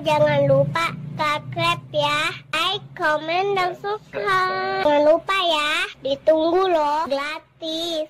jangan lupa subscribe ya. Like, comment, dan subscribe. Jangan lupa ya, ditunggu loh gratis.